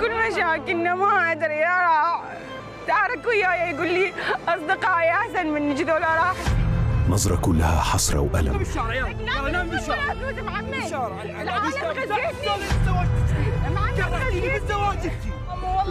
كل مشاكلنا ما ادري راح تعارك وياي يقول لي اصدقائي احسن من جذول راح نظرة كلها حسرة وألم بالشارع يلا نام بالشارع العالم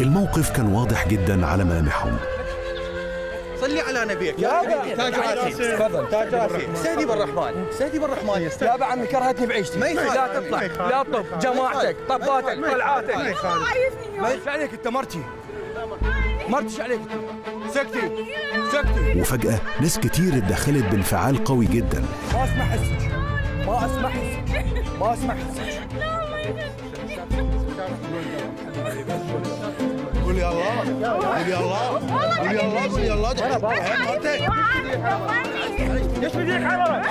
الموقف كان واضح جدا على ملامحهم. صلي على نبيك. يا تاج راسي تفضل. تاج راسي سيدي بالرحمن سيدي بالرحمن يا أبا عمي كرهتني بعيشتي. ما يخالف. لا تطلع. لا طب. جماعتك طباتك طلعاتك. ما إيش عليك أنت مرتي. مرتي عليك سكتي. سكتي. وفجأة ناس كتير اتدخلت بانفعال قوي جدا. ما اسمع حسك ما اسمع حسك ما اسمع حسك قول يا الله قول يا الله قول يا الله قول يا الله إيش بديك حرارة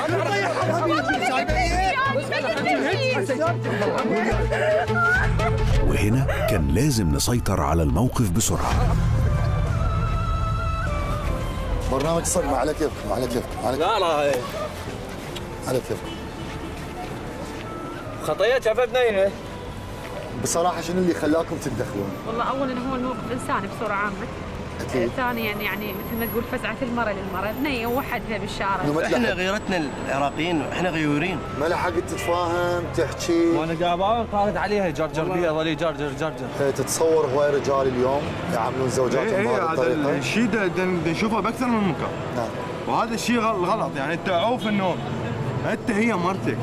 وهنا كان لازم نسيطر على الموقف بسرعة. برنامج صدمة على كيفكم على كيفكم على لا لا على كيفكم خطيت شافت بنينه بصراحة شنو اللي خلاكم تتدخلون؟ والله أولا هو الموقف إنساني بصورة عامة. أكيد. ثانيا يعني مثل ما تقول فزعة المرأة للمرأة. بنية وحدها بالشارع. إحنا غيرتنا العراقيين إحنا غيورين. ما لحقت تتفاهم تحكي. وأنا قابل طارد عليها. جرجر بيها ظلي جرجر جرجر إيه، تتصور هواي رجال اليوم يعاملون زوجاتهم بهذه الطريقة. الشيء نشوفه بأكثر من مكان. نعم. وهذا الشيء غل- غلط. يعني أنت عوف إنه أنت هي مرتك.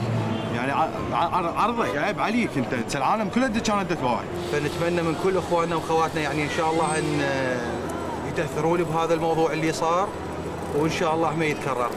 يعني عرضك عيب عليك أنت العالم كله كانت تتواعي فنتمنى من كل إخواننا وأخواتنا يعني إن شاء الله أن يتأثرون بهذا الموضوع اللي صار وإن شاء الله ما يتكرر.